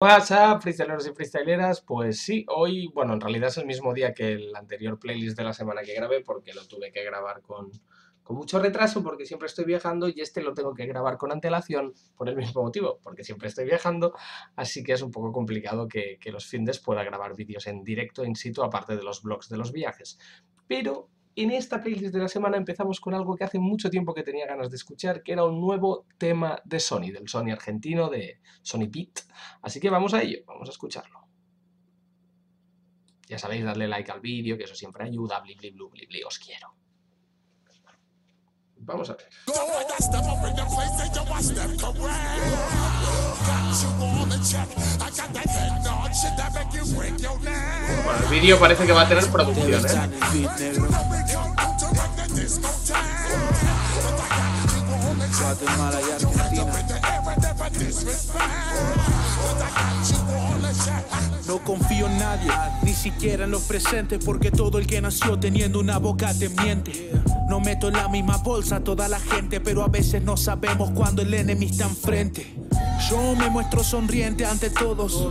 WhatsApp, freestyleros y freestyleras, pues sí, hoy, bueno, en realidad es el mismo día que el anterior playlist de la semana que grabé porque lo tuve que grabar con, con mucho retraso porque siempre estoy viajando y este lo tengo que grabar con antelación por el mismo motivo, porque siempre estoy viajando, así que es un poco complicado que, los findes pueda grabar vídeos en directo, in situ, aparte de los vlogs de los viajes. Pero en esta playlist de la semana empezamos con algo que hace mucho tiempo que tenía ganas de escuchar, que era un nuevo tema de Sony, del Sony argentino, de Sony Beat. Así que vamos a ello, vamos a escucharlo. Ya sabéis, darle like al vídeo, que eso siempre ayuda, bli bli blu bli bli, os quiero. Vamos a ver. Bueno, el vídeo parece que va a tener producción, ¿eh? No confío en nadie, ni siquiera en los presentes, porque todo el que nació teniendo una boca te miente. No meto en la misma bolsa toda la gente, pero a veces no sabemos cuando el enemigo está enfrente. Yo me muestro sonriente ante todos.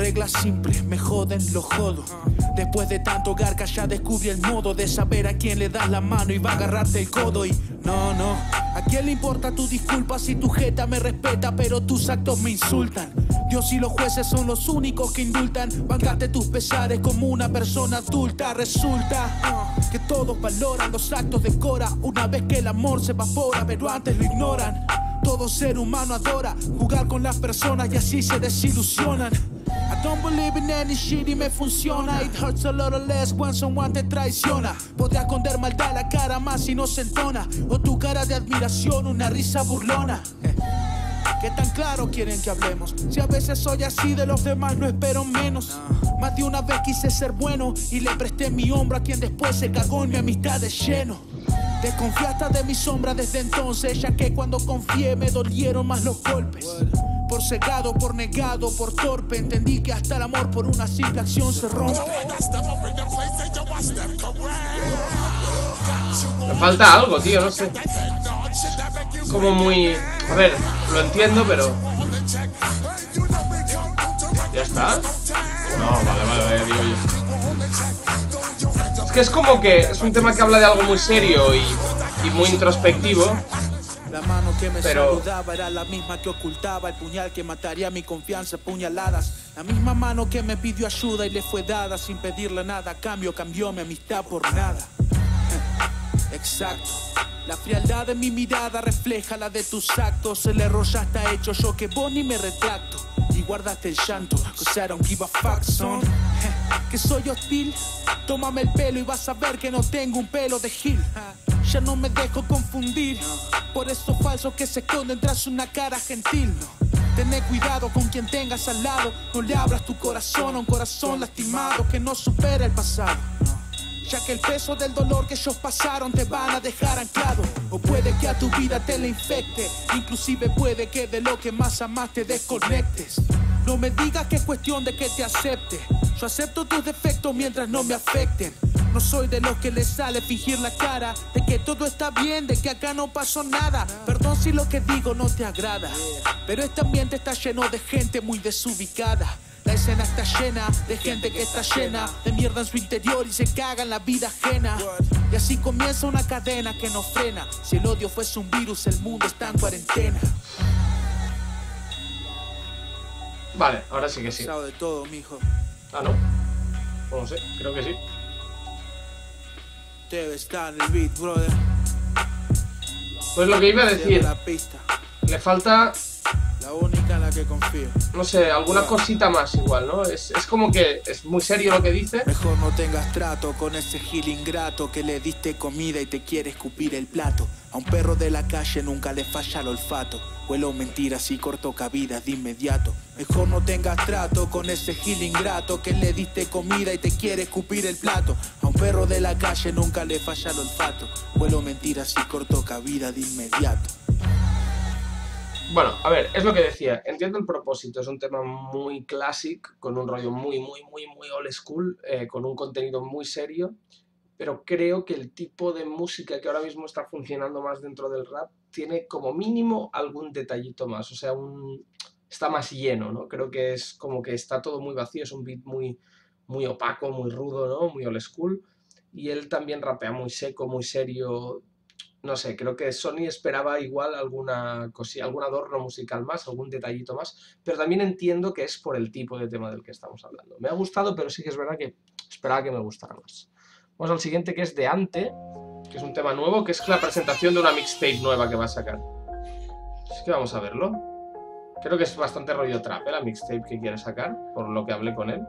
Reglas simples, me joden, lo jodo. Después de tanto garca ya descubrí el modo de saber a quién le das la mano y va a agarrarte el codo y no, no. ¿A quién le importa tu disculpa si tu jeta me respeta pero tus actos me insultan? Dios y los jueces son los únicos que indultan. Bancate tus pesares como una persona adulta. Resulta que todos valoran los actos de Cora una vez que el amor se evapora, pero antes lo ignoran. Todo ser humano adora jugar con las personas y así se desilusionan. I don't believe in any shit y me funciona. It hurts a little less when someone te traiciona. Podría esconder maldad la cara más si no se entona. O tu cara de admiración, una risa burlona. ¿Qué tan claro quieren que hablemos? Si a veces soy así, de los demás no espero menos. Más de una vez quise ser bueno y le presté mi hombro a quien después se cagó en mi amistad de lleno. Desconfiaste de mi sombra desde entonces, ya que cuando confié me dolieron más los golpes. Por cegado, por negado, por torpe, entendí que hasta el amor por una simple acción se rompe. Me falta algo, tío, no sé. Como muy... A ver, lo entiendo, pero... ¿Ya está? No, vale, vale, vale, digo yo. Es que es como que es un tema que habla de algo muy serio y, y muy introspectivo. La mano que me Pero- saludaba era la misma que ocultaba el puñal que mataría mi confianza puñaladas. La misma mano que me pidió ayuda y le fue dada sin pedirle nada. Cambio, cambió mi amistad por nada. Exacto. La frialdad de mi mirada refleja la de tus actos. El error ya está hecho, yo que vos ni me retracto. Y guardaste el llanto, cause I don't give a fuck, son. Que soy hostil, tómame el pelo y vas a ver que no tengo un pelo de gil. Ya no me dejo confundir por esos falsos que se esconden tras una cara gentil. Tené cuidado con quien tengas al lado, no le abras tu corazón a un corazón lastimado que no supera el pasado ya que el peso del dolor que ellos pasaron te van a dejar anclado. O puede que a tu vida te la infecte, inclusive puede que de lo que más amas te desconectes. No me digas que es cuestión de que te acepte. Yo acepto tus defectos mientras no me afecten. No soy de los que les sale fingir la cara de que todo está bien, de que acá no pasó nada. Perdón si lo que digo no te agrada, pero este ambiente está lleno de gente muy desubicada. La escena está llena de gente que está llena de mierda en su interior y se caga en la vida ajena. Y así comienza una cadena que no frena. Si el odio fuese un virus, el mundo está en cuarentena. Vale, ahora sí que sí. De todo, mijo. Ah, ¿no? No sé, creo que sí. Debe estar en el beat, brother. Pues lo que iba a decir, la pista. le falta, La única en la que confío. no sé, alguna cosita más igual, ¿no? Es, es como que es muy serio lo que dice. Mejor no tengas trato con ese gil ingrato que le diste comida y te quiere escupir el plato. A un perro de la calle nunca le falla el olfato. Huelo mentiras y corto cabidas de inmediato. Mejor no tengas trato con ese gil ingrato que le diste comida y te quiere escupir el plato. Perro de la calle nunca le falla el olfato. Huelo mentiras y corto cabidas de inmediato. Bueno, a ver, es lo que decía. Entiendo el propósito. Es un tema muy clásico, con un rollo muy, muy, muy, muy old school, eh, con un contenido muy serio. Pero creo que el tipo de música que ahora mismo está funcionando más dentro del rap tiene como mínimo algún detallito más. O sea, un, está más lleno, ¿no? Creo que es como que está todo muy vacío, es un beat muy, muy opaco, muy rudo, ¿no? Muy old school. Y él también rapea muy seco, muy serio. No sé, creo que Sony esperaba igual alguna cosilla, algún adorno musical más, algún detallito más, pero también entiendo que es por el tipo de tema del que estamos hablando. Me ha gustado, pero sí que es verdad que esperaba que me gustara más. Vamos al siguiente que es de Ante, que es un tema nuevo, que es la presentación de una mixtape nueva que va a sacar. Así que vamos a verlo. Creo que es bastante rollo trap, ¿eh? la mixtape que quiere sacar, por lo que hablé con él.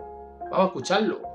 Vamos a escucharlo.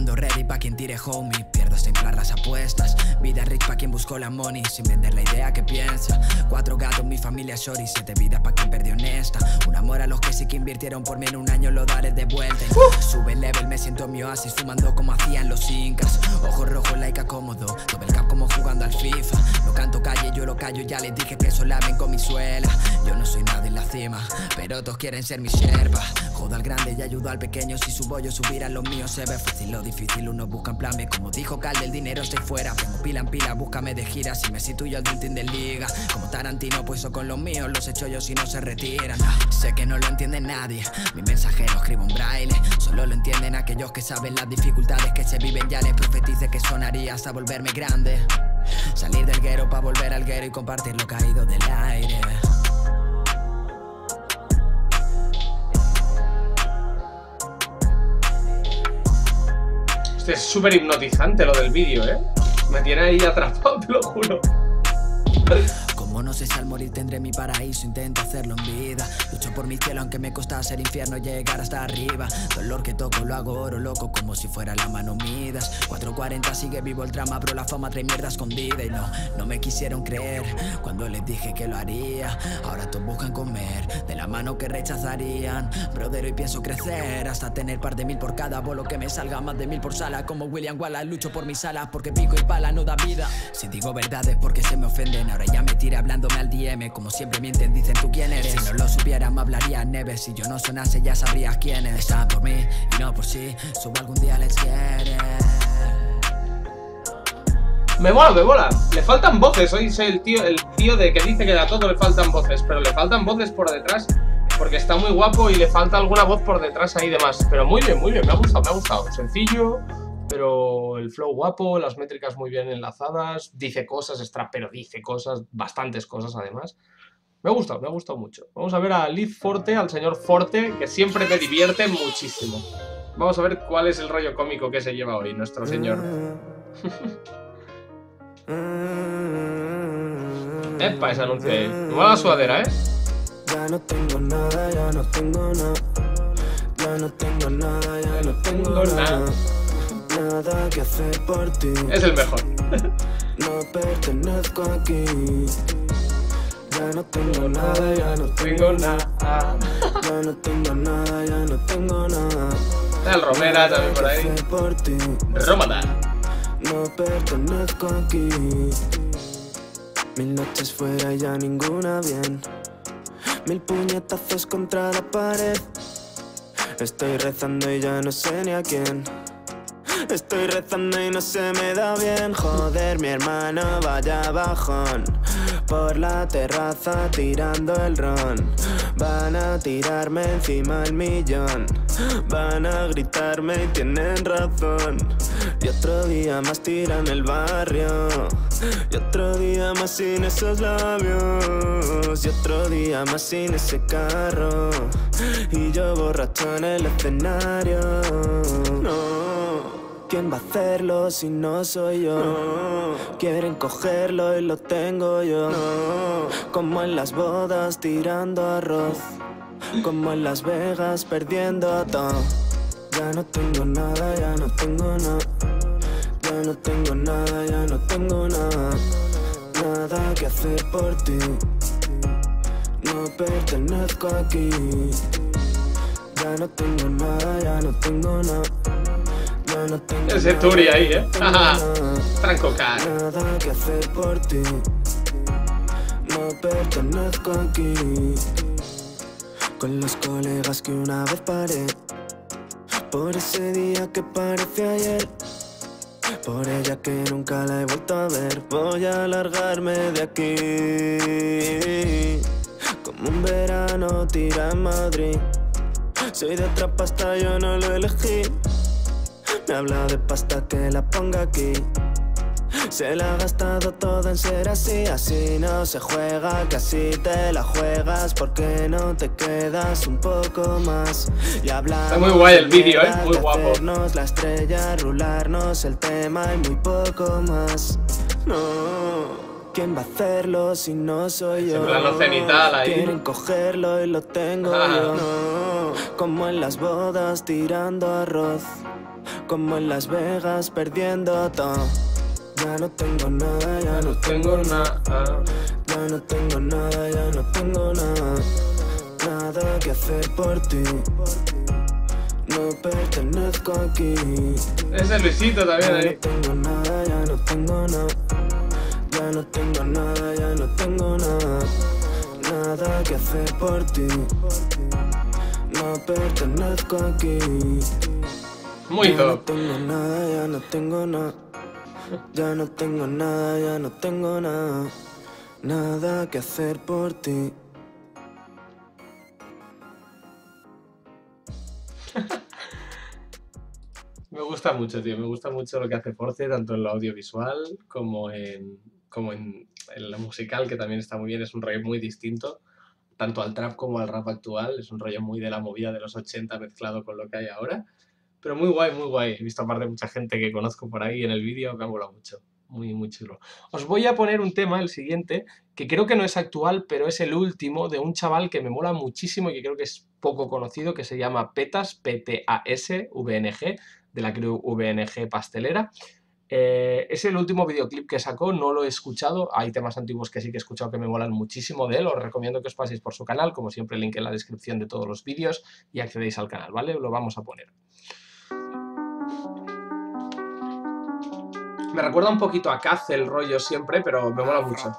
Ando ready pa' quien tire homie, pierdo sin inflar las apuestas. Vida rich pa' quien buscó la money, sin vender la idea que piensa. Cuatro gatos, mi familia shorty, siete vidas pa' quien perdió honesta. Un amor a los que sí que invirtieron por mí en un año lo daré de vuelta. Sube el level, me siento en mi oasis, fumando como hacían los incas. Ojos rojos, laica cómodo, doble cap como jugando al FIFA. No canto calle, yo lo callo, ya les dije que eso laven con mi suela. Yo no soy nadie en la cima, pero todos quieren ser mi sierva. Jodo al grande y ayudo al pequeño, si subo yo subir a los míos se ve fácil lo difícil, uno busca en plan Como dijo Cal, del dinero estoy fuera. Tengo pila en pila, búscame de gira. Si me sitúo al Dream de Liga Como Tarantino, pues con los míos Los echo yo si no se retiran. Sé que no lo entiende nadie. Mi mensaje lo escribo en braille. Solo lo entienden aquellos que saben las dificultades que se viven. Ya les profetice que sonaría hasta volverme grande. Salir del guero para volver al guero Y compartir lo caído del aire es súper hipnotizante lo del vídeo, ¿eh? Me tiene ahí atrapado, te lo juro. Como no sé si al morir tendré mi paraíso, intento hacerlo en vida. Lucho por mi cielo, aunque me costase ser infierno llegar hasta arriba. Dolor que toco, lo hago oro loco, como si fuera la mano midas. 440 sigue vivo el drama, bro, la fama trae mierda escondida. Y no, no me quisieron creer cuando les dije que lo haría. Ahora todos buscan comer de la mano que rechazarían. Brother, y pienso crecer hasta tener par de mil por cada bolo que me salga, más de mil por sala. Como William Wallace, lucho por mis alas porque pico y pala no da vida. Si digo verdades porque se me ofenden, ahora ya me tira me hablaría Neves Si yo no sonase ya sabrías quién es Están por mí y no por sí Subo algún día les quiere me mola, me mola. Le faltan voces. Hoy soy el tío, el tío de que dice que a todo le faltan voces, pero le faltan voces por detrás porque está muy guapo y le falta alguna voz por detrás ahí demás. Pero muy bien, muy bien. Me ha gustado, me ha gustado. Sencillo, pero el flow guapo, las métricas muy bien enlazadas, dice cosas, extra, pero dice cosas, bastantes cosas además. Me ha gustado, me ha gustado mucho. Vamos a ver a Liz Forte, al señor Forte, que siempre me divierte muchísimo. Vamos a ver cuál es el rollo cómico que se lleva hoy nuestro señor. Epa, ese anuncio ahí. Nueva suadera, ¿eh? Ya no tengo nada, ya no tengo nada. Ya no tengo nada, ya no tengo nada nada que hacer por ti. Es el mejor. no pertenezco aquí. Ya no tengo nada, ya no tengo nada. Ya no tengo nada, ya no tengo nada. Está el Romera también por ahí. Por ti. Romana. No pertenezco aquí. Mil noches fuera y ya ninguna bien. Mil puñetazos contra la pared. Estoy rezando y ya no sé ni a quién. Estoy rezando y no se me da bien. Joder, mi hermano vaya bajón. Por la terraza tirando el ron. Van a tirarme encima el millón. Van a gritarme y tienen razón. Y otro día más tiran el barrio. Y otro día más sin esos labios. Y otro día más sin ese carro. Y yo borracho en el escenario. No ¿Quién va a hacerlo si no soy yo? Quieren cogerlo y lo tengo yo. Como en las bodas tirando arroz. Como en Las Vegas perdiendo todo. Ya no tengo nada, ya no tengo nada. Ya no tengo nada, ya no tengo nada. Nada que hacer por ti. No pertenezco aquí. Ya no tengo nada, ya no tengo nada. Ese Turi ahí, ¿eh? Franco Nada que hacer por ti. No pertenezco aquí. Con los colegas que una vez paré. Por ese día que parece ayer. Por ella que nunca la he vuelto a ver. Voy a largarme de aquí como un verano tira en Madrid. Soy de otra pasta, yo no lo elegí. Me habla de pasta que la ponga aquí. Se la ha gastado todo en ser así, así no se juega, casi te la juegas, porque no te quedas un poco más? Y hablamos Está muy guay el vídeo, ¿eh? Muy guapo. la estrella, rularnos el tema y muy poco más. No, ¿quién va a hacerlo si no soy yo? Plano cenital ahí. Quieren cogerlo y lo tengo Ah. yo. No, como en las bodas tirando arroz, como en Las Vegas perdiendo todo. Ya no tengo nada, ya no Tengo nada. ya no tengo nada, ya no tengo nada. Nada que hacer por ti. No pertenezco aquí. Ese Luisito también Ya no ahí. tengo nada, ya no tengo nada. Ya no tengo nada, ya no tengo nada. Nada que hacer por ti. No pertenezco aquí. Muy Ya no top. tengo nada, ya no tengo nada. Ya no tengo nada, ya no tengo nada. Nada que hacer por ti. Me gusta mucho, tío. Me gusta mucho lo que hace Force, tanto en lo audiovisual como en, como en, en lo musical, que también está muy bien. Es un rollo muy distinto, tanto al trap como al rap actual. Es un rollo muy de la movida de los 80 mezclado con lo que hay ahora. Pero muy guay, muy guay. He visto aparte mucha gente que conozco por ahí en el vídeo, me ha molado mucho. Muy, muy chulo. Os voy a poner un tema, el siguiente, que creo que no es actual, pero es el último de un chaval que me mola muchísimo y que creo que es poco conocido, que se llama Petas, P-T-A-S, V-N-G, de la crew VNG Pastelera. Eh, es el último videoclip que sacó, no lo he escuchado, hay temas antiguos que sí que he escuchado que me molan muchísimo de él, os recomiendo que os paséis por su canal, como siempre link en la descripción de todos los vídeos y accedéis al canal, ¿vale? Lo vamos a poner. Me recuerda un poquito a Kaz el rollo siempre, pero me mola mucho.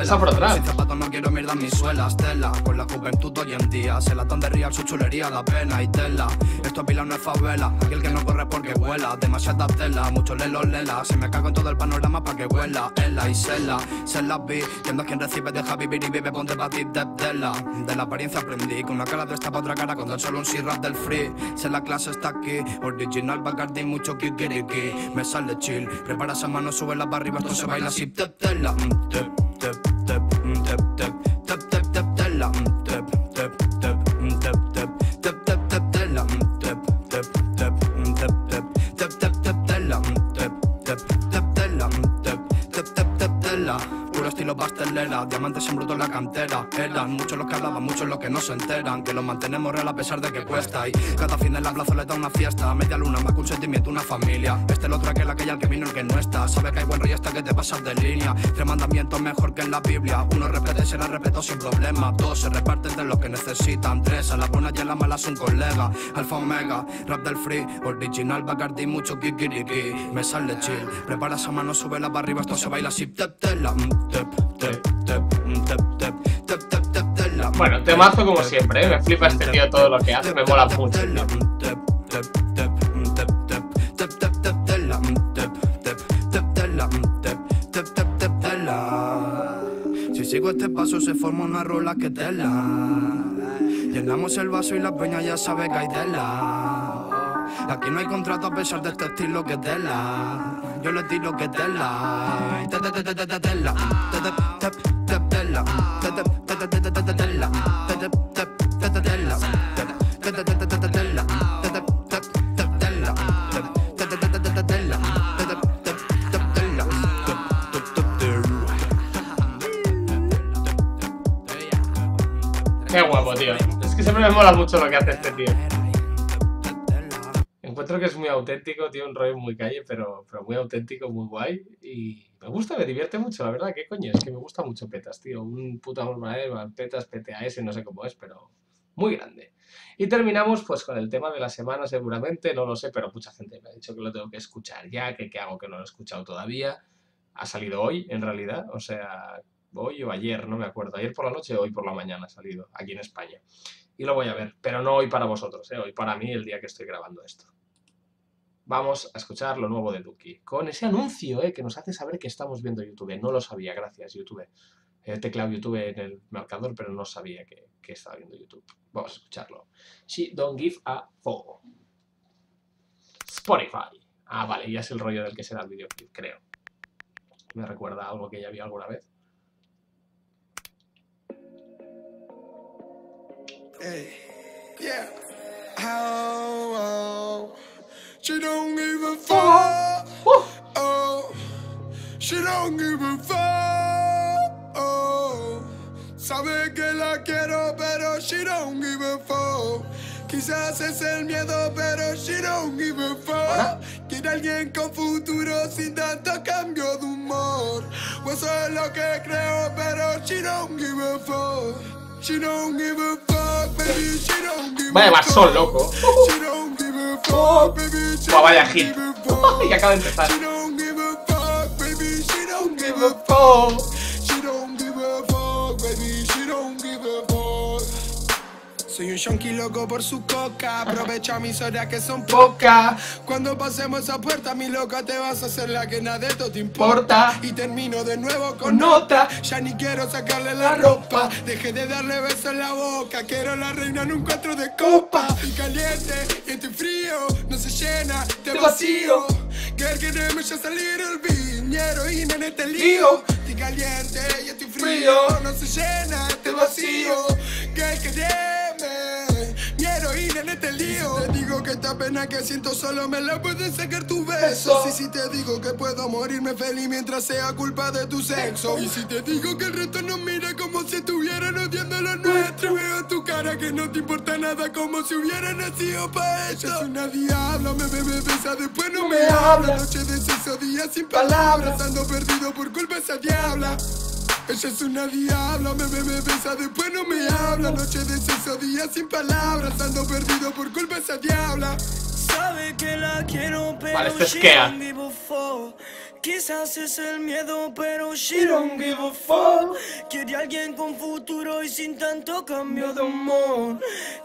Esa por atrás. Sin zapatos no quiero mierda mis suelas, tela. Con la juventud hoy en día, se la de real su chulería, la pena y tela. Esto es pila no es favela, aquel que no corre porque vuela. Demasiada tela, mucho lelo lela. Se me cago en todo el panorama pa' que huela. Ela y Sela, se la vi. Viendo a quien recibe, deja vivir y vive, ponte pa' ti, de tela. De la apariencia aprendí, con una cara de esta pa' otra cara, con tan solo un rap del free. Se la clase está aquí, original Bacardi, mucho kikiriki. Me sale chill, prepara esa mano, sube la para arriba, esto se baila así, tep, tela. Tep, diamantes en bruto en la cantera. Eran muchos los que hablaban, muchos los que no se enteran. Que los mantenemos real a pesar de que cuesta. Y cada fin de la plazoleta una fiesta. Media luna, más que un sentimiento, una familia. Este, el otro, aquel, aquella, el que vino, el que no está. Sabe que hay buen rollo hasta que te pasas de línea. Tres mandamientos mejor que en la Biblia. Uno respete y será respeto sin problema. Dos se reparten de lo que necesitan. Tres a las buenas y a las malas un colega. Alfa Omega, rap del free. Original Bacardi, mucho kikiriki. Me sale chill. Prepara esa mano, sube la para arriba. Esto se baila así. Tep, mm, Tep, tep, tep, tep, Bueno, temazo como siempre, ¿eh? me flipa este tío todo lo que hace, me mola mucho. tío. Si sigo este paso se forma una rola que tela. Llenamos el vaso y la peña ya sabe que hay tela. Aquí no hay contrato a pesar de este estilo que tela. Yo le tiro que tela. Te- te- te- te- te- te- Tela. Qué guapo, tío. Es que siempre me mola mucho lo que hace este tío. Encuentro que es muy auténtico, tío, un rollo muy calle, pero, pero muy auténtico, muy guay. Y me gusta, me divierte mucho, la verdad. ¿Qué coño? Es que me gusta mucho Petas, tío. Un puto amor él, Petas, PTAS, no sé cómo es, pero muy grande. Y terminamos pues con el tema de la semana, seguramente, no lo sé, pero mucha gente me ha dicho que lo tengo que escuchar ya, que qué hago que no lo he escuchado todavía. Ha salido hoy, en realidad, o sea, hoy o ayer, no me acuerdo. Ayer por la noche o hoy por la mañana ha salido, aquí en España. Y lo voy a ver, pero no hoy para vosotros, ¿eh? hoy para mí el día que estoy grabando esto. Vamos a escuchar lo nuevo de Duki. Con ese anuncio eh, que nos hace saber que estamos viendo YouTube. No lo sabía, gracias YouTube. He teclado YouTube en el marcador, pero no sabía que, que estaba viendo YouTube. Vamos a escucharlo. She don't give a fuck. Spotify. Ah, vale, ya es el rollo del que será el videoclip, creo. Me recuerda algo que ya vi alguna vez. Hey, yeah. Oh, she don't give a fuck. Oh, she don't give a fuck. Oh, sabe que la quiero, pero she don't give a fuck. Quizás es el miedo, pero she don't give a fuck. Quiere alguien con futuro sin tanto cambio de humor. O eso es lo que creo, pero she don't give a fuck. She don't give a fuck, baby. She don't give Vaya a fuck. loco. She don't give a vaya hit. y acaba de empezar. Soy un yonki loco por su coca. Aprovecha mis horas que son Poca. Cuando pasemos esa puerta, mi loca, te vas a hacer la que nada de esto te Importa. Y termino de nuevo Con nota. Ya ni quiero sacarle la ropa. Dejé de darle besos en la boca. Quiero la reina en un cuatro de copa. Y caliente, y estoy frío. No se llena, te Te vacío. Que queremos ya salir el viñero y en este lío. Estoy caliente, y estoy. Frío. No se llena, lío. Te digo que esta pena que siento solo me la puedes sacar tu beso. Y si te digo que puedo morirme feliz mientras sea culpa de tu sexo. Y si te digo que el resto nos mira como si estuvieran odiando lo nuestro. Veo tu cara que no te importa nada como si hubiera nacido para esto. Es una diabla, me bebe, besa, después no me habla. Noche de sexo, día sin palabras. Ando perdido por culpa de esa diabla. Ella es una diabla, me bebe, besa, después no me habla. Noche de sexo, día sin palabras. Ando perdido por culpa de esa diabla. Sabe que la quiero, pero Vale, este es she don't give a fuck. Quizás es el miedo, pero she don't give a fuck. Quiere alguien con futuro y sin tanto cambio de humor.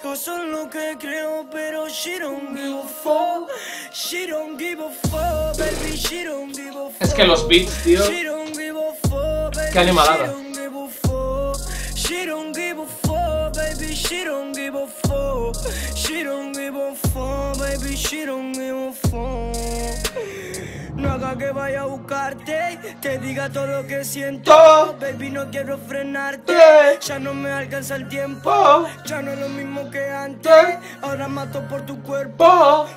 Yo soy lo que creo, pero she don't give a fuck. She don't give a fuck, baby, she don't give a fuck. Es que los beats, tío. Qué animalada. No haga que vaya a buscarte, te diga todo lo que siento. Baby, no quiero frenarte. Ya no me alcanza el tiempo. Ya no es lo mismo que antes. Ahora mato por tu cuerpo.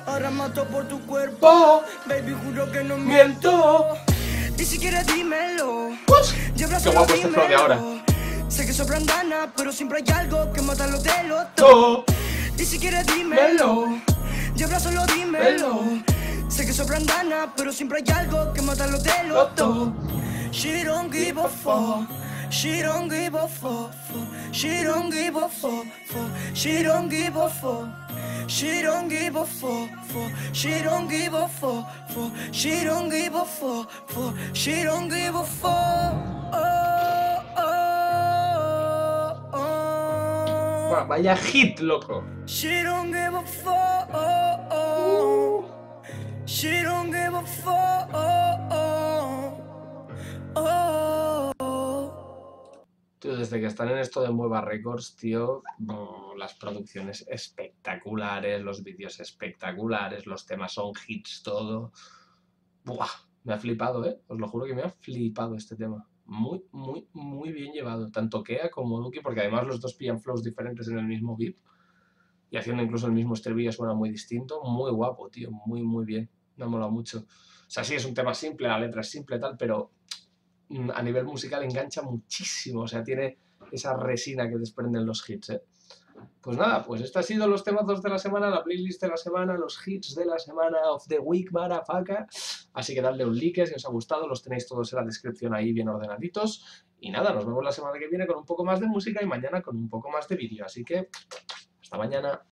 Ahora mato por tu cuerpo. Baby, juro que no miento. Ni siquiera dímelo. Qué guapo este flow de ahora. Sé que soplan ganas, pero siempre hay algo que mata los de los To. Ni siquiera dímelo. Lleva solo dímelo. Sé que soplan ganas, pero siempre hay algo que mata los de los dos. She don't give a fuck. She don't give a fuck. fuck. She don't give a fuck. fuck. She don't give a fuck. She don't give a fuck. fuck. She don't give a fuck. fuck. She don't give a fuck. fuck. She don't give a fuck. Oh, oh, oh. Buah, Vaya hit, loco. She don't give a fuck. She don't give a fuck. Tío, desde que están en esto de Mueva Records, tío, las producciones espectaculares, los vídeos espectaculares, los temas son hits, todo. Buah, me ha flipado, ¿eh? Os lo juro que me ha flipado este tema. Muy, muy, muy bien llevado. Tanto Kea como Duki, porque además los dos pillan flows diferentes en el mismo beat. Y haciendo incluso el mismo estribillo suena muy distinto. Muy guapo, tío. Muy, muy bien. Me ha molado mucho. O sea, sí, es un tema simple, la letra es simple, tal, pero a nivel musical engancha muchísimo, o sea, tiene esa resina que desprenden los hits, ¿eh? Pues nada, pues estos han sido los temazos de la semana, la playlist de la semana, los hits de la semana of the week, marafaca. Así que dadle un like si os ha gustado, los tenéis todos en la descripción ahí bien ordenaditos. Y nada, nos vemos la semana que viene con un poco más de música y mañana con un poco más de vídeo. Así que, hasta mañana.